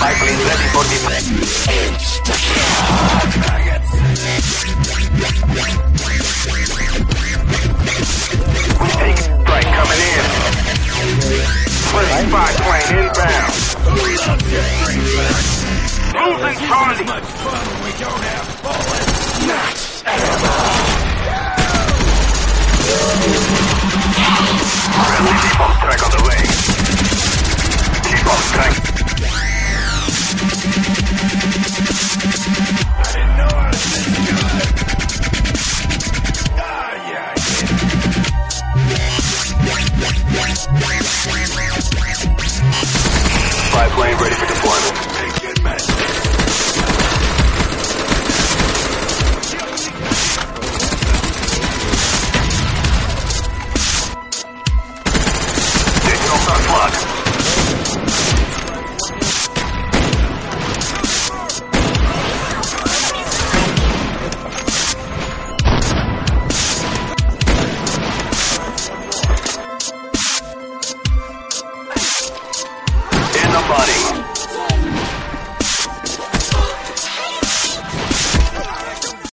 Pipeline ready for defense. Spy plane inbound. Losing Charlie. much we don't have bullets. Friendly T-bomb strike on the way. T-bomb strike. Spy plane ready for deployment. Money.